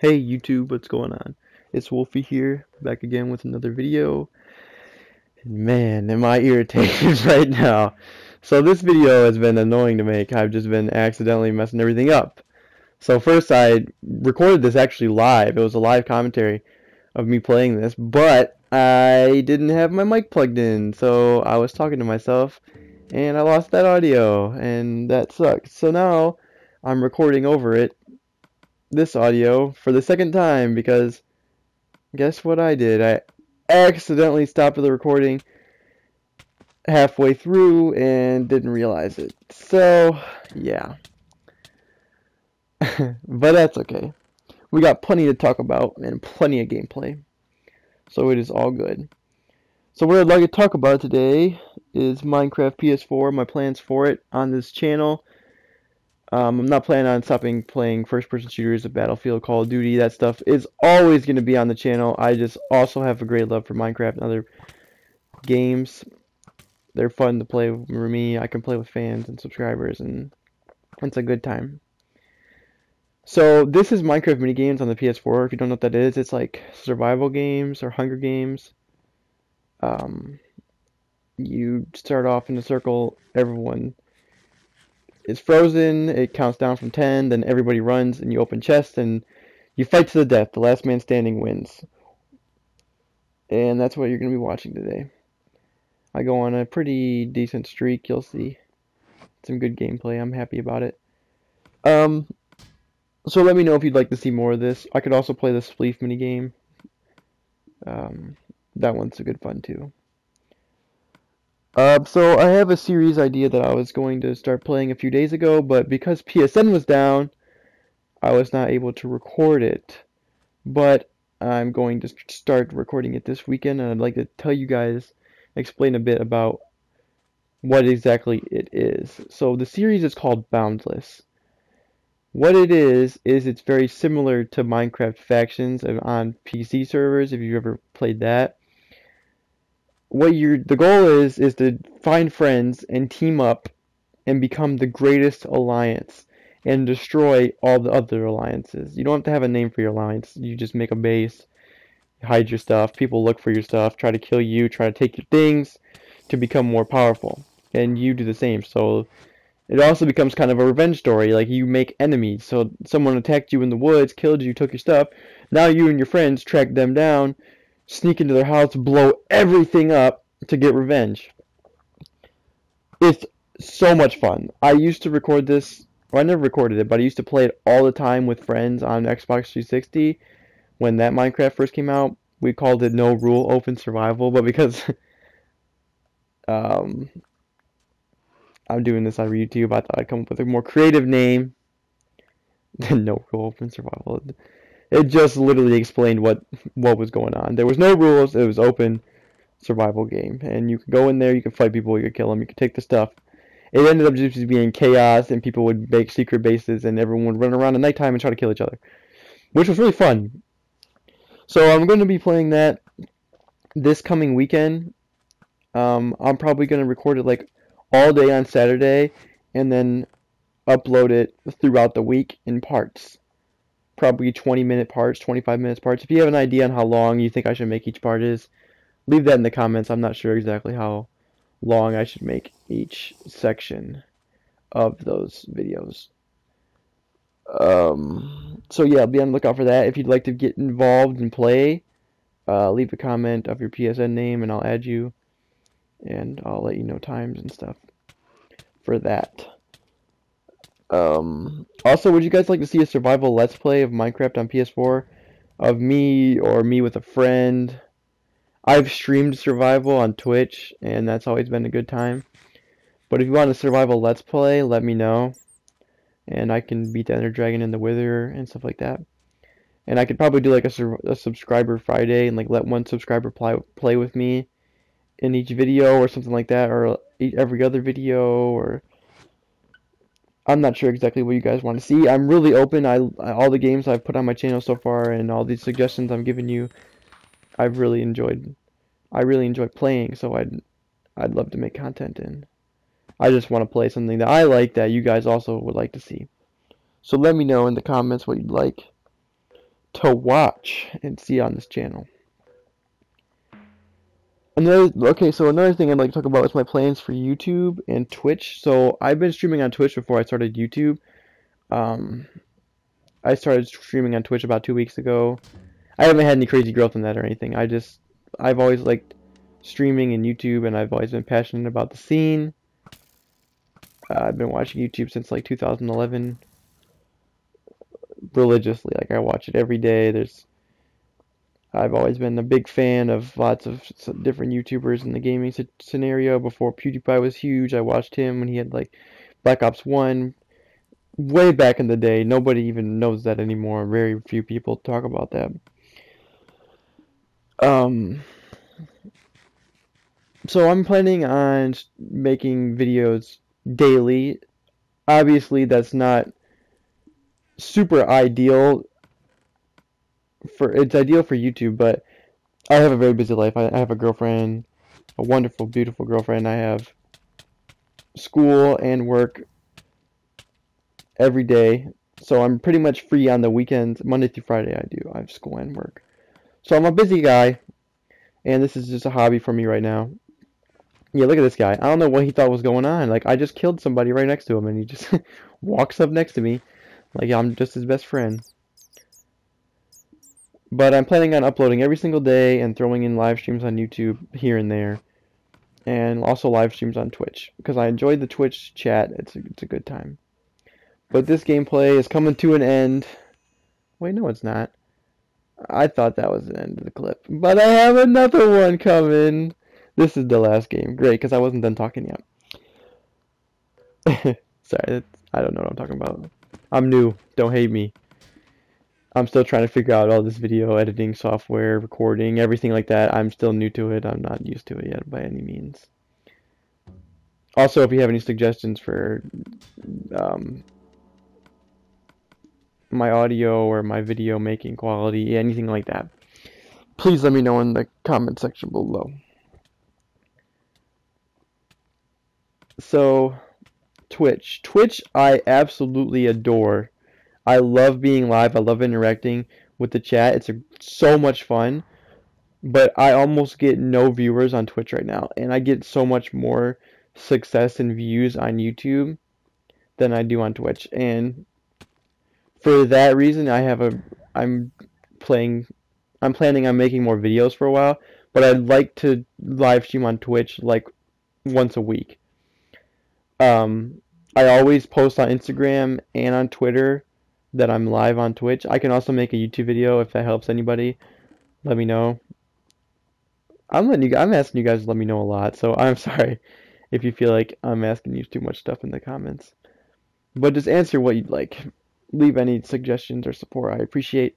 Hey YouTube, what's going on? It's Wolfey here, back again with another video. Man, am I irritated right now. So this video has been annoying to make. I've just been accidentally messing everything up. So first I recorded this actually live. It was a live commentary of me playing this, but I didn't have my mic plugged in. So I was talking to myself and I lost that audio and that sucked. So now I'm recording over it this audio for the second time because guess what I did? I accidentally stopped the recording halfway through and didn't realize it. So, yeah. but that's okay. We got plenty to talk about and plenty of gameplay. So it is all good. So what I'd like to talk about today is Minecraft PS4, my plans for it on this channel. Um, I'm not planning on stopping playing first-person shooters, of Battlefield, Call of Duty, that stuff is always going to be on the channel. I just also have a great love for Minecraft and other games. They're fun to play for me. I can play with fans and subscribers, and it's a good time. So this is Minecraft minigames on the PS4. If you don't know what that is, it's like survival games or Hunger Games. Um, you start off in a circle. Everyone is frozen, it counts down from 10, then everybody runs and you open chests and you fight to the death. The last man standing wins. And that's what you're going to be watching today. I go on a pretty decent streak, you'll see. Some good gameplay, I'm happy about it. Um, so let me know if you'd like to see more of this. I could also play the Spleef minigame. Um, that one's a good fun too. Uh, so I have a series idea that I was going to start playing a few days ago, but because PSN was down, I was not able to record it. But I'm going to start recording it this weekend, and I'd like to tell you guys, explain a bit about what exactly it is. So the series is called Boundless. What it is, is it's very similar to Minecraft Factions on PC servers, if you've ever played that what you the goal is is to find friends and team up and become the greatest alliance and destroy all the other alliances. You don't have to have a name for your alliance. You just make a base, hide your stuff, people look for your stuff, try to kill you, try to take your things to become more powerful. And you do the same. So it also becomes kind of a revenge story. Like you make enemies. So someone attacked you in the woods, killed you, took your stuff. Now you and your friends track them down sneak into their house, blow everything up to get revenge. It's so much fun. I used to record this, well, I never recorded it, but I used to play it all the time with friends on Xbox 360 when that Minecraft first came out. We called it No Rule Open Survival, but because um, I'm doing this on YouTube, I thought I'd come up with a more creative name than No Rule Open Survival. It just literally explained what what was going on. There was no rules. It was open survival game, and you could go in there. You could fight people. You could kill them. You could take the stuff. It ended up just being chaos, and people would make secret bases, and everyone would run around at nighttime and try to kill each other, which was really fun. So I'm going to be playing that this coming weekend. Um, I'm probably going to record it like all day on Saturday, and then upload it throughout the week in parts probably 20 minute parts, 25 minutes parts. If you have an idea on how long you think I should make each part is, leave that in the comments. I'm not sure exactly how long I should make each section of those videos. Um, so yeah, be on the lookout for that. If you'd like to get involved and play, uh, leave a comment of your PSN name and I'll add you. And I'll let you know times and stuff for that. Um, also, would you guys like to see a survival let's play of Minecraft on PS4? Of me or me with a friend? I've streamed survival on Twitch, and that's always been a good time. But if you want a survival let's play, let me know. And I can beat the Ender Dragon and the Wither and stuff like that. And I could probably do like a, a subscriber Friday and like let one subscriber play, play with me in each video or something like that, or every other video, or I'm not sure exactly what you guys want to see. I'm really open. I all the games I've put on my channel so far and all these suggestions I'm giving you, I've really enjoyed. I really enjoy playing, so I'd I'd love to make content in. I just want to play something that I like that you guys also would like to see. So let me know in the comments what you'd like. to watch and see on this channel. Another okay, so another thing I'd like to talk about is my plans for YouTube and Twitch. So I've been streaming on Twitch before I started YouTube. Um, I started streaming on Twitch about two weeks ago. I haven't had any crazy growth in that or anything. I just I've always liked streaming and YouTube, and I've always been passionate about the scene. Uh, I've been watching YouTube since like 2011 religiously. Like I watch it every day. There's I've always been a big fan of lots of different YouTubers in the gaming scenario. Before PewDiePie was huge, I watched him when he had like Black Ops 1 way back in the day. Nobody even knows that anymore. Very few people talk about that. Um, so I'm planning on making videos daily. Obviously, that's not super ideal for it's ideal for YouTube, but I have a very busy life. I, I have a girlfriend, a wonderful, beautiful girlfriend. I have school and work every day. So I'm pretty much free on the weekends. Monday through Friday I do. I have school and work. So I'm a busy guy, and this is just a hobby for me right now. Yeah, look at this guy. I don't know what he thought was going on. Like, I just killed somebody right next to him, and he just walks up next to me. Like, I'm just his best friend. But I'm planning on uploading every single day and throwing in live streams on YouTube here and there. And also live streams on Twitch. Because I enjoyed the Twitch chat. It's a, it's a good time. But this gameplay is coming to an end. Wait, no, it's not. I thought that was the end of the clip. But I have another one coming. This is the last game. Great, because I wasn't done talking yet. Sorry, I don't know what I'm talking about. I'm new. Don't hate me. I'm still trying to figure out all this video editing software, recording, everything like that. I'm still new to it. I'm not used to it yet by any means. Also, if you have any suggestions for um, my audio or my video making quality, anything like that, please let me know in the comment section below. So, Twitch. Twitch, I absolutely adore. I love being live. I love interacting with the chat. It's a, so much fun. But I almost get no viewers on Twitch right now, and I get so much more success and views on YouTube than I do on Twitch. And for that reason, I have a I'm playing I'm planning on making more videos for a while, but I'd like to live stream on Twitch like once a week. Um, I always post on Instagram and on Twitter that I'm live on Twitch. I can also make a YouTube video if that helps anybody. Let me know. I'm letting you. I'm asking you guys to let me know a lot, so I'm sorry if you feel like I'm asking you too much stuff in the comments. But just answer what you'd like. Leave any suggestions or support. I appreciate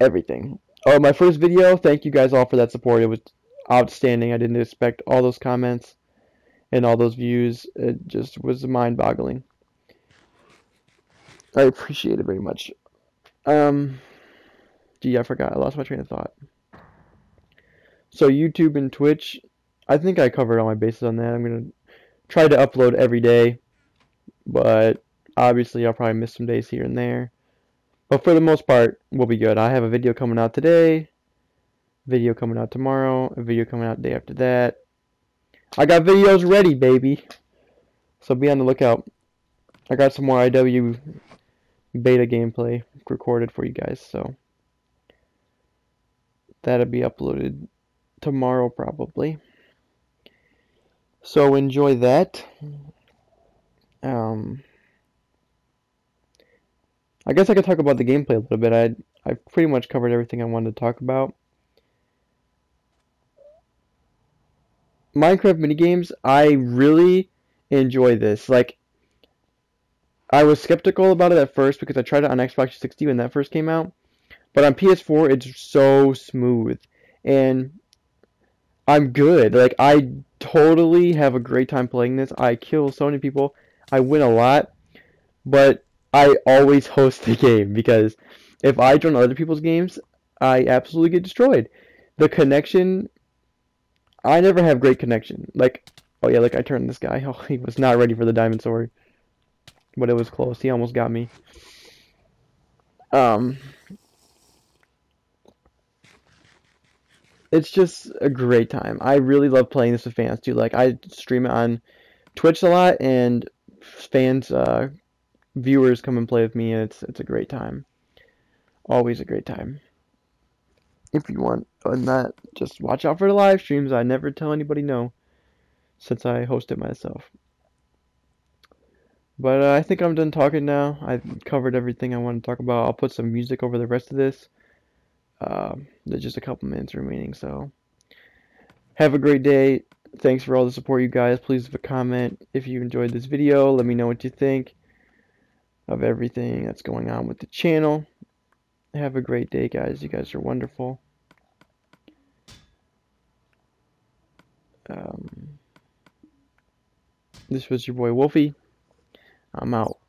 everything. Oh, my first video. Thank you guys all for that support. It was outstanding. I didn't expect all those comments and all those views. It just was mind-boggling. I appreciate it very much. Um, gee, I forgot. I lost my train of thought. So YouTube and Twitch, I think I covered all my bases on that. I'm gonna try to upload every day, but obviously I'll probably miss some days here and there. But for the most part, we'll be good. I have a video coming out today, video coming out tomorrow, a video coming out day after that. I got videos ready, baby. So be on the lookout. I got some more IW beta gameplay recorded for you guys, so that'll be uploaded tomorrow probably. So enjoy that. Um, I guess I could talk about the gameplay a little bit. I I pretty much covered everything I wanted to talk about. Minecraft minigames, I really enjoy this. Like, I was skeptical about it at first because I tried it on Xbox 360 when that first came out. But on PS4, it's so smooth. And I'm good. Like, I totally have a great time playing this. I kill so many people. I win a lot. But I always host the game because if I join other people's games, I absolutely get destroyed. The connection I never have great connection. Like, oh yeah, like I turned this guy. Oh, he was not ready for the diamond sword. But it was close. He almost got me. Um, it's just a great time. I really love playing this with fans too. Like I stream it on Twitch a lot, and fans, uh, viewers come and play with me, and it's it's a great time. Always a great time. If you want, on that, just watch out for the live streams. I never tell anybody no, since I host it myself. But uh, I think I'm done talking now. I've covered everything I want to talk about. I'll put some music over the rest of this. Uh, there's just a couple minutes remaining, so have a great day. Thanks for all the support, you guys. Please leave a comment if you enjoyed this video. Let me know what you think of everything that's going on with the channel. Have a great day, guys. You guys are wonderful. Um, this was your boy Wolfey. I'm out.